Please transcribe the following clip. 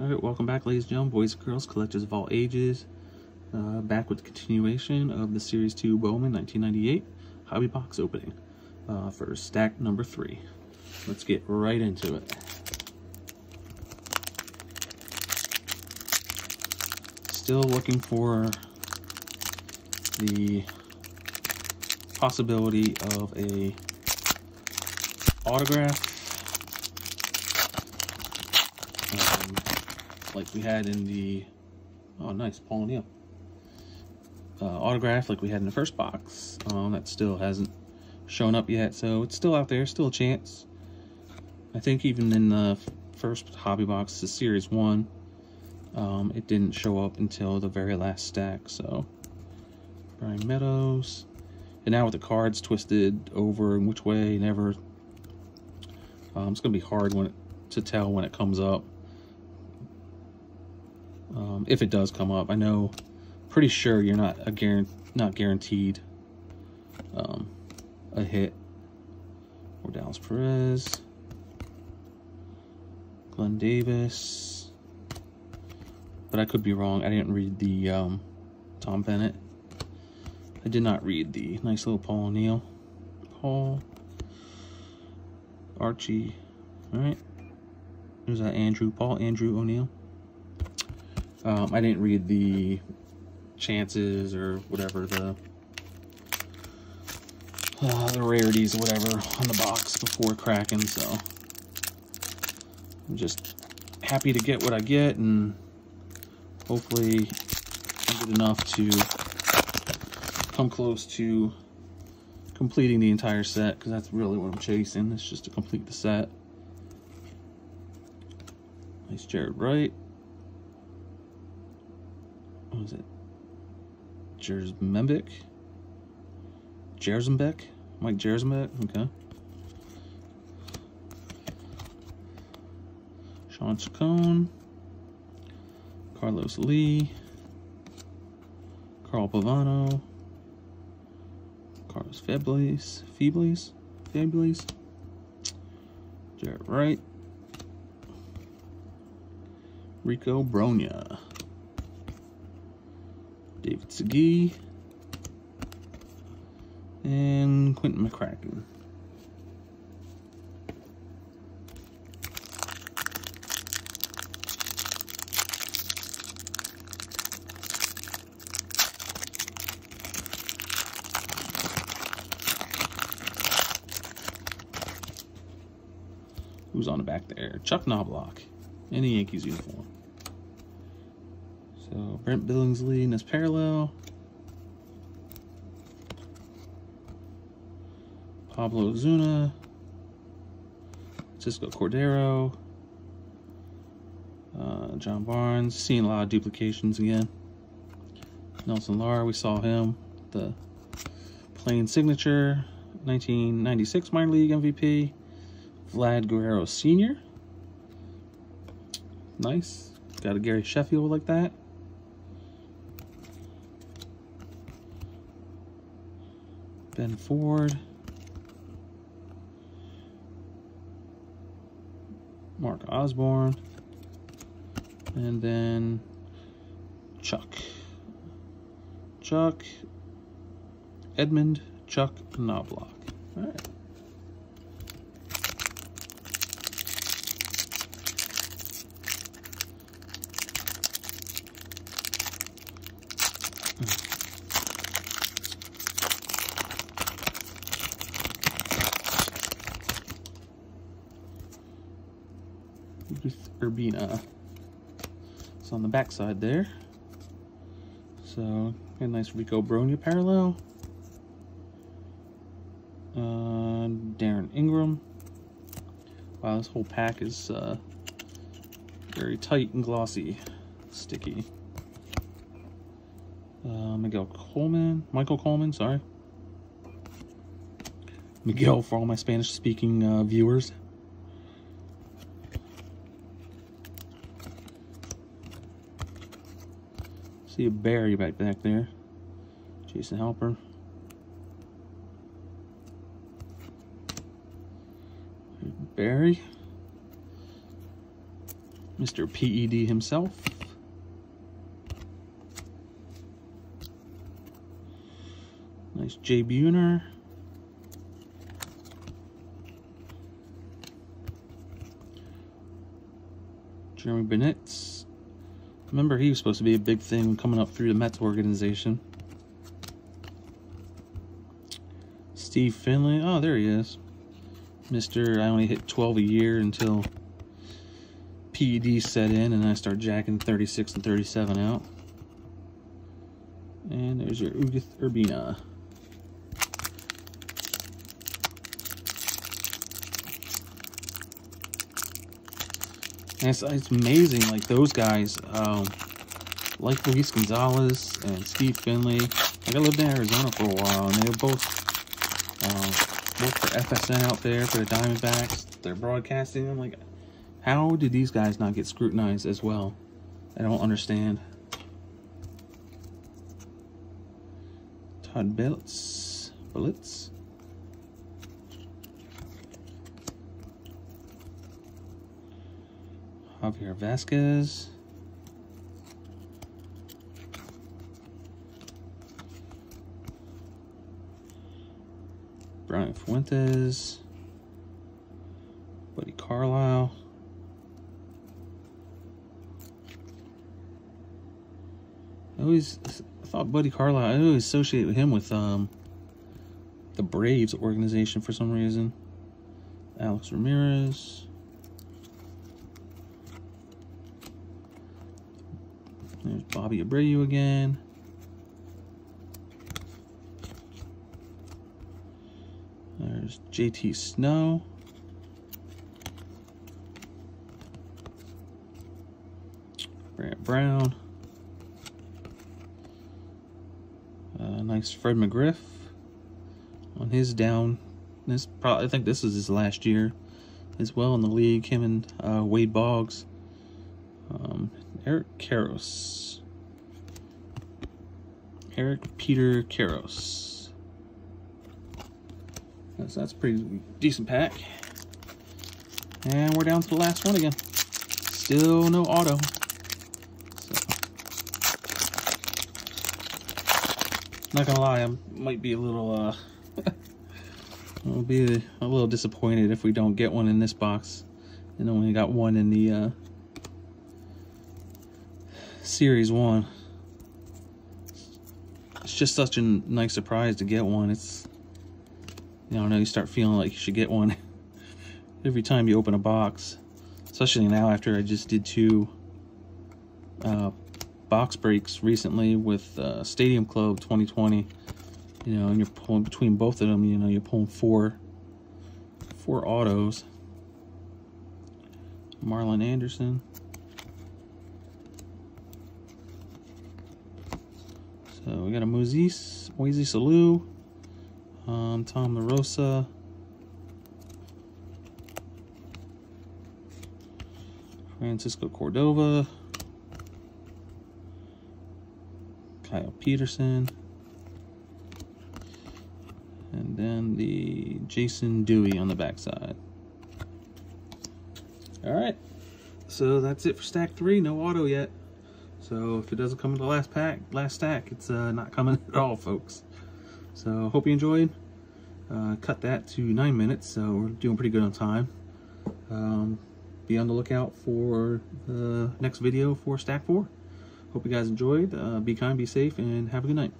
All right, welcome back, ladies and gentlemen, boys and girls, collectors of all ages. Uh, back with the continuation of the Series 2 Bowman 1998 hobby box opening uh, for stack number three. Let's get right into it. Still looking for the possibility of a autograph um, like we had in the oh nice Paul O'Neill uh, autograph like we had in the first box. Um, that still hasn't shown up yet so it's still out there still a chance. I think even in the first hobby box the series one um, it didn't show up until the very last stack so. Brian Meadows. And now with the cards twisted over and which way never. Um, it's gonna be hard when it, to tell when it comes up um, if it does come up. I know, pretty sure you're not a guarant not guaranteed um, a hit. Or Dallas Perez, Glenn Davis, but I could be wrong. I didn't read the um, Tom Bennett. I did not read the nice little Paul O'Neill. Paul, Archie, all right. There's that Andrew, Paul Andrew O'Neill. Um, I didn't read the chances or whatever the uh, the rarities or whatever on the box before cracking, so I'm just happy to get what I get and hopefully I get enough to come close to completing the entire set because that's really what I'm chasing. It's just to complete the set. Nice Jaret Wright. Was it? Jerzmembek? Jerzembeck? Mike Jerzembeck? Okay. Shawn Chacon. Carlos Lee. Carl Pavano. Carlos Febles. Febles? Febles? Jaret Wright. Rico Brogna. David Segui, and Quinton McCracken. Who's on the back there? Chuck Knoblauch in the Yankees uniform. So Brent Billingsley in his parallel. Pablo Zuna. Cisco Cordero. Uh, John Barnes. Seeing a lot of duplications again. Nelson Lara, we saw him. The plain signature. 1996 minor league MVP. Vlad Guerrero Sr. Nice. Got a Gary Sheffield like that. Ben Ford. Mark Osborne. And then Chuck. Chuck. Edmund Chuck Knoblauch. All right. Urbina. It's on the back side there. So, a nice Rico Brogna parallel. Uh, Darren Ingram. Wow, this whole pack is uh, very tight and glossy, sticky. Uh, Miguel Coleman, Michael Coleman, sorry. Miguel for all my Spanish-speaking uh, viewers. See a Barry back back there. Jason Halper. Barry. Mr. PED himself. Nice Jay Buhner. Jeremy Bennett. Remember, he was supposed to be a big thing coming up through the Mets organization. Steve Finley. Oh, there he is. Mr. I only hit 12 a year until PED set in and I start jacking 36 and 37 out. And there's your Ugueth Urbina. And it's, it's amazing, like those guys, um, like Luis Gonzalez and Steve Finley. Like I lived in Arizona for a while, and they were both uh, worked for FSN out there for the Diamondbacks. They're broadcasting. I'm like, how did these guys not get scrutinized as well? I don't understand. Todd Belitz. Belitz. Javier Vazquez. Brian Fuentes. Buddy Carlyle. I always thought Buddy Carlyle, I always associate him with um, the Braves organization for some reason. Alex Ramirez. There's Bobby Abreu again. There's JT Snow. Brant Brown. Uh, nice Fred McGriff on his down. This probably I think this is his last year as well in the league. Him and uh, Wade Boggs. Um, Eric Karros. Eric Peter Karros. That's, that's pretty decent pack. And we're down to the last one again. Still no auto. So. Not gonna lie, I might be a little, uh, I'll be a, a little disappointed if we don't get one in this box. And only got one in the, uh, Series 1. It's just such a nice surprise to get one. It's, you know, now you start feeling like you should get one every time you open a box. Especially now after I just did two uh, box breaks recently with uh, Stadium Club 2020. You know, and you're pulling between both of them, you know, you're pulling four, four autos. Marlon Anderson. So we got a Moises, Moises Alou, um, Tom LaRosa, Francisco Cordova, Kyle Peterson, and then the Jason Dewey on the backside. All right, so that's it for stack three. No auto yet. So if it doesn't come in the last pack, last stack, it's uh, not coming at all, folks. So hope you enjoyed. Uh, cut that to nine minutes, so we're doing pretty good on time. Um, be on the lookout for the next video for stack four. Hope you guys enjoyed. Uh, be kind, be safe, and have a good night.